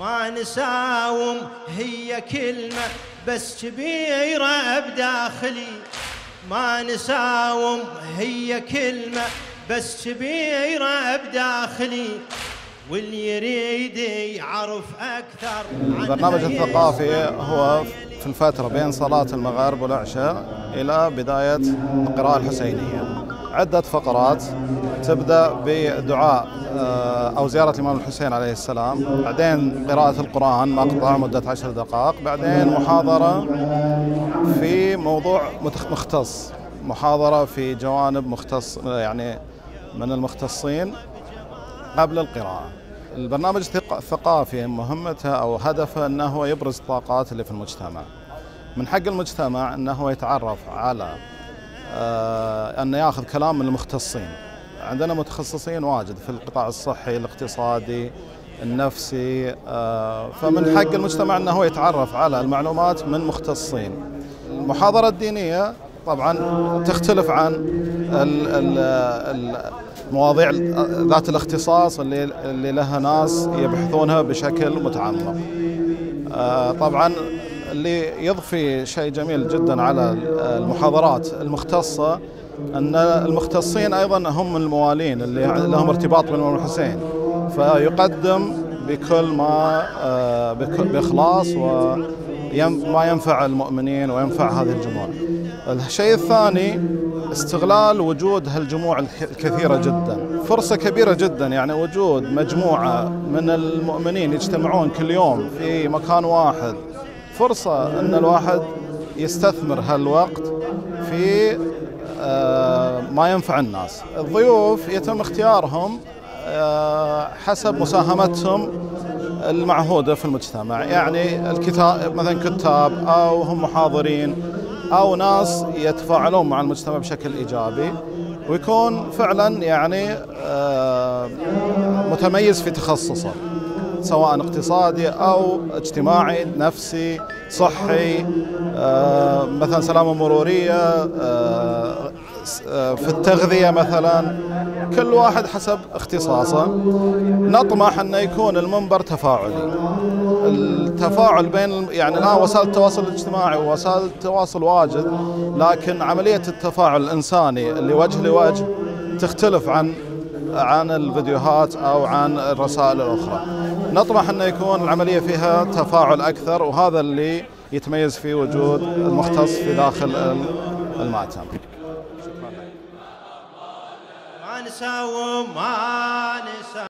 ما نساوم هي كلمة بس كبيرة بداخلي. ما نساوم هي كلمة بس كبيرة بداخلي. واللي يريد يعرف أكثر البرنامج الثقافي هو في الفترة بين صلاة المغرب والعشاء إلى بداية القراءة الحسينية. عدة فقرات تبدأ بدعاء آه، أو زيارة الإمام الحسين عليه السلام بعدين قراءة القرآن مقطع مدة عشر دقائق بعدين محاضرة في موضوع مختص محاضرة في جوانب مختص يعني من المختصين قبل القراءة. البرنامج الثقافي مهمته أو هدفه أنه يبرز الطاقات اللي في المجتمع. من حق المجتمع أنه يتعرف على أنه يأخذ كلام من المختصين عندنا متخصصين واجد في القطاع الصحي الاقتصادي النفسي آه فمن حق المجتمع أنه يتعرف على المعلومات من مختصين المحاضرة الدينية طبعا تختلف عن ال ال المواضيع ذات الاختصاص اللي اللي لها ناس يبحثونها بشكل متعمق. آه، طبعا اللي يضفي شيء جميل جدا على المحاضرات المختصة أن المختصين أيضا هم الموالين اللي لهم ارتباط بالإمام الحسين. فيقدم بكل ما آه، بإخلاص وما ينفع المؤمنين وينفع هذه الجموع. الشيء الثاني استغلال وجود هالجموع الكثيرة جدا. فرصة كبيرة جدا يعني وجود مجموعة من المؤمنين يجتمعون كل يوم في مكان واحد. فرصة أن الواحد يستثمر هالوقت في آه، ما ينفع الناس. الضيوف يتم اختيارهم آه، حسب مساهمتهم المعهودة في المجتمع. يعني الكتاب مثلا كتاب أو هم محاضرين أو ناس يتفاعلون مع المجتمع بشكل إيجابي. ويكون فعلا يعني آه، متميز في تخصصه. سواء اقتصادي أو اجتماعي نفسي صحي آه، مثلا سلامة مرورية آه، في التغذية مثلا. كل واحد حسب اختصاصه. نطمح أن يكون المنبر تفاعلي. التفاعل بين يعني الآن وسائل التواصل الاجتماعي ووسائل التواصل واجد لكن عملية التفاعل الإنساني اللي وجه لوجه تختلف عن عن الفيديوهات أو عن الرسائل الأخرى. نطمح أن يكون العملية فيها تفاعل أكثر وهذا اللي يتميز فيه وجود المختص في داخل المعتمر ما نساوم ما نساوم.